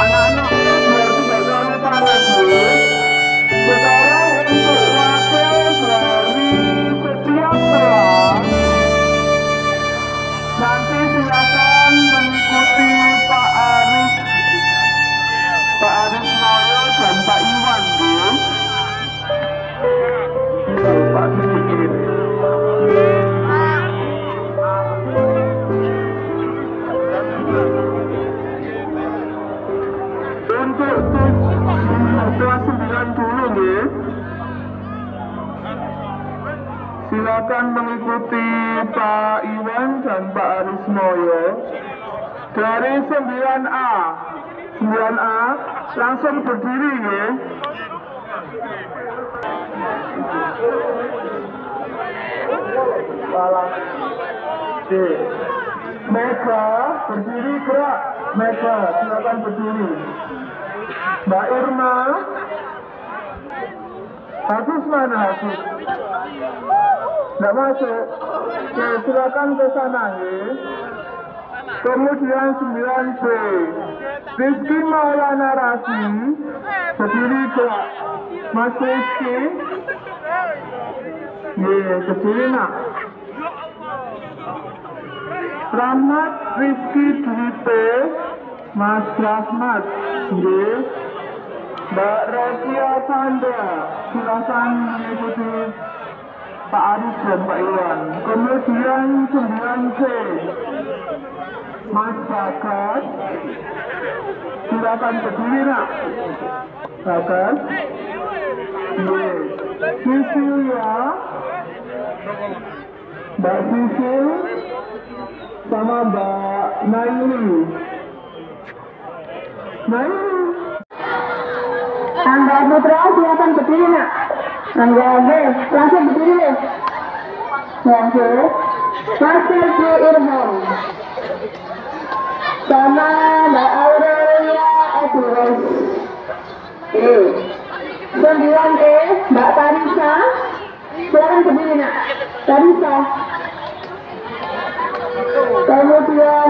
아니야 Silakan mengikuti Pak Iwan dan Pak Arismoyo dari 9A. 9A langsung berdiri ya. Salam. D. Mega berdiri gerak. Mega silakan berdiri. Mbak Irma. Hafiz mana Hafiz? Silakan ke sana ya. Kemudian 9B. Rizky Maulana Rasi. Berdiri gerak. Mas Rizky. Iya, berdiri nak. Rahmat Rizky Dwipe. Mas Rahmat. Iya. Mbak Rosia Sandra. Silakan mengikuti Pak Arif dan Pak Iwan. Kemudian 9C. Mas Bagas. Silakan berdiri nak. Bagas. Ye. Sisil ya. Mbak Sisil. Sama Mbak Naili. Naili. Angga Putra silakan berdiri nak. Monggo langsung berdiri deh. Monggo. Masih di Irham. Sama Mbak Aurelia Edurus. E. Sembilan E, Mbak Tarisa. Silakan berdiri nak. Tarisa. Kemudian